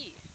be.